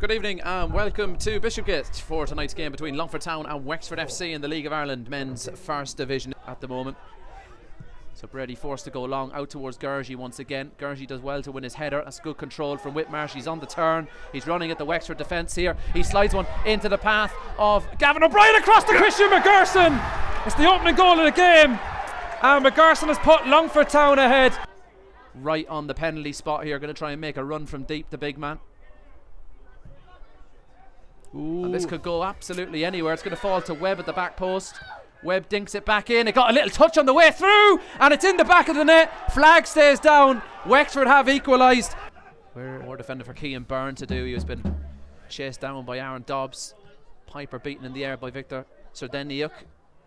Good evening and welcome to Bishopsgate for tonight's game between Longford Town and Wexford FC in the League of Ireland men's first division at the moment. So Brady forced to go long out towards Gergie once again. Gergie does well to win his header. That's good control from Whitmarsh. He's on the turn. He's running at the Wexford defence here. He slides one into the path of Gavin O'Brien across to Christian McGerson. It's the opening goal of the game. And McGerson has put Longford Town ahead. Right on the penalty spot here. Going to try and make a run from deep, the big man. And this could go absolutely anywhere. It's going to fall to Webb at the back post. Webb dinks it back in. It got a little touch on the way through, and it's in the back of the net. Flag stays down. Wexford have equalised. More defender for Kean Byrne to do. He has been chased down by Aaron Dobbs. Piper beaten in the air by Victor Serdeniuk.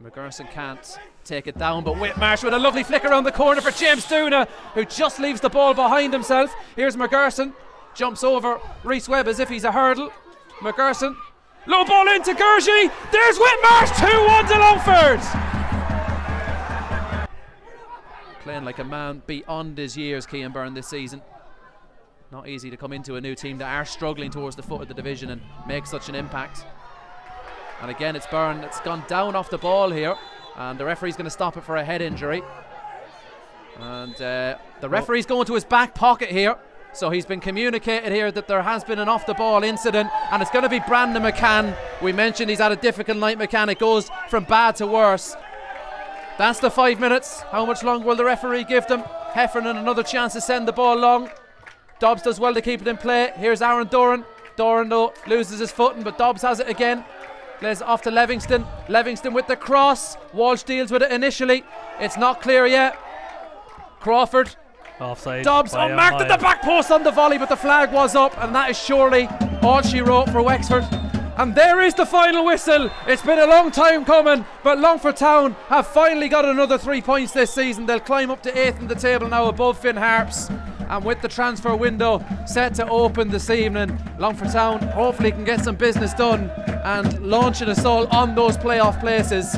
McGerson can't take it down, but Whitmarsh with a lovely flick around the corner for James Doona, who just leaves the ball behind himself. Here's McGerson, jumps over Reese Webb as if he's a hurdle. McGerson. Low ball into Gergie. There's Whitmarsh. 2 1 to Longford. Playing like a man beyond his years, Kean Byrne, this season. Not easy to come into a new team that are struggling towards the foot of the division and make such an impact. And again, it's Byrne that's gone down off the ball here. And the referee's going to stop it for a head injury. And uh, the referee's going to his back pocket here. So he's been communicated here that there has been an off the ball incident, and it's going to be Brandon McCann. We mentioned he's had a difficult night, McCann. It goes from bad to worse. That's the five minutes. How much longer will the referee give them? Heffernan another chance to send the ball long. Dobbs does well to keep it in play. Here's Aaron Doran. Doran though loses his footing, but Dobbs has it again. Plays off to Livingston. Livingston with the cross. Walsh deals with it initially. It's not clear yet. Crawford Offside. Dobbs unmarked at the back post on the volley, but the flag was up, and that is surely all she wrote for Wexford. And there is the final whistle. It's been a long time coming, but Longford Town have finally got another three points this season. They'll climb up to eighth in the table now above Finn Harps. And with the transfer window set to open this evening, Longford Town hopefully can get some business done and launch an assault on those playoff places.